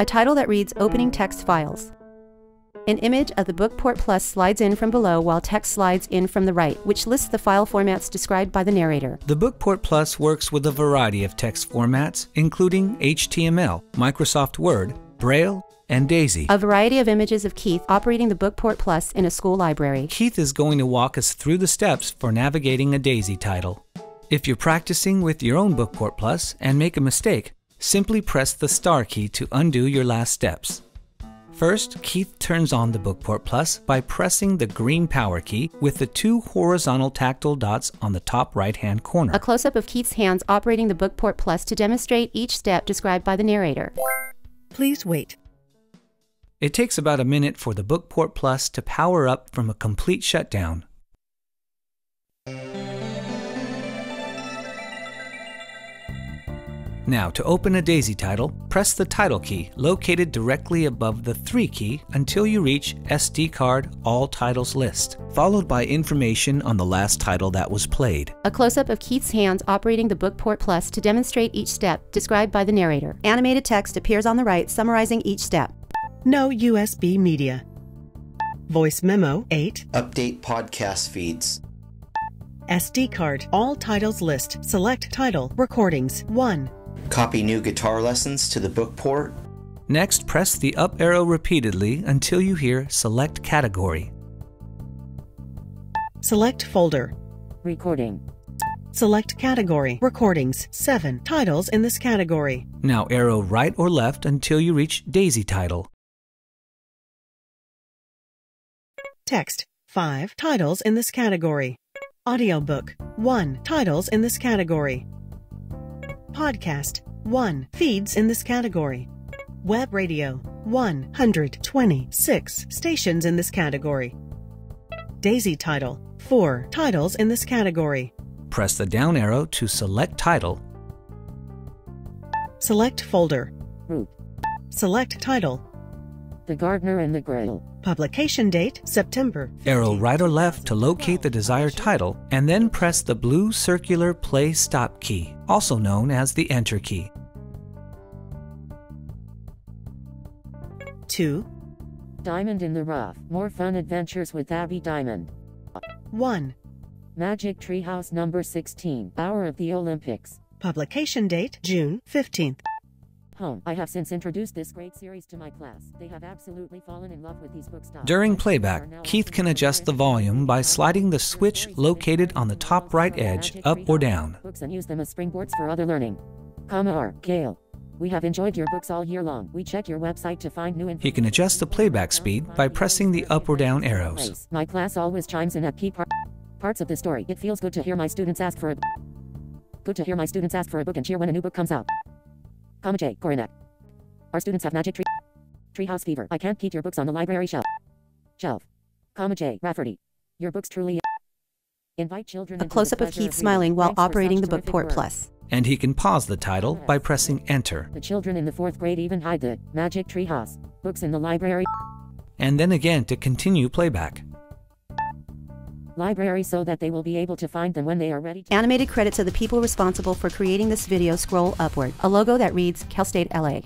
A title that reads Opening Text Files. An image of the Bookport Plus slides in from below while text slides in from the right, which lists the file formats described by the narrator. The Bookport Plus works with a variety of text formats, including HTML, Microsoft Word, Braille, and Daisy. A variety of images of Keith operating the Bookport Plus in a school library. Keith is going to walk us through the steps for navigating a Daisy title. If you're practicing with your own Bookport Plus and make a mistake, simply press the star key to undo your last steps. First, Keith turns on the Bookport Plus by pressing the green power key with the two horizontal tactile dots on the top right hand corner. A close up of Keith's hands operating the Bookport Plus to demonstrate each step described by the narrator. Please wait. It takes about a minute for the Bookport Plus to power up from a complete shutdown. Now, to open a DAISY title, press the title key located directly above the 3 key until you reach SD card All Titles List, followed by information on the last title that was played. A close up of Keith's hands operating the Bookport Plus to demonstrate each step described by the narrator. Animated text appears on the right summarizing each step. No USB media. Voice memo 8. Update podcast feeds. SD card. All titles list. Select title. Recordings 1. Copy new guitar lessons to the book port. Next, press the up arrow repeatedly until you hear Select Category. Select folder. Recording. Select category. Recordings 7. Titles in this category. Now arrow right or left until you reach Daisy title. Text 5. Titles in this category. Audiobook 1. Titles in this category. Podcast 1. Feeds in this category. Web radio 126 stations in this category. Daisy title 4. Titles in this category. Press the down arrow to select title. Select folder. Hmm. Select title. The Gardener and the Grail. Publication date September. Arrow right or left to locate the desired title, and then press the blue circular play stop key, also known as the enter key. 2. Diamond in the Rough. More fun adventures with Abby Diamond. 1. Magic Treehouse number 16. Hour of the Olympics. Publication date June 15th. Home. I have since introduced this great series to my class. They have absolutely fallen in love with these books. During playback, Keith can adjust the volume by sliding the switch located on the top right edge up or down. Books and use them as springboards for other learning. Comma R. Gail. We have enjoyed your books all year long. We check your website to find new. He can adjust the playback speed by pressing the up or down arrows. My class always chimes in at key par parts of the story. It feels good to hear my students ask for a good to hear my students ask for a book and cheer when a new book comes out. Comma J. Coronet. Our students have magic tree treehouse fever. I can't keep your books on the library shelf. Shelf. Comma J. Rafferty. Your books truly invite children. A close up of Keith smiling while operating the Bookport Plus. And he can pause the title by pressing enter. The children in the fourth grade even hide the magic treehouse books in the library. And then again to continue playback. Library so that they will be able to find them when they are ready. Animated credits of the people responsible for creating this video scroll upward. A logo that reads Cal State LA.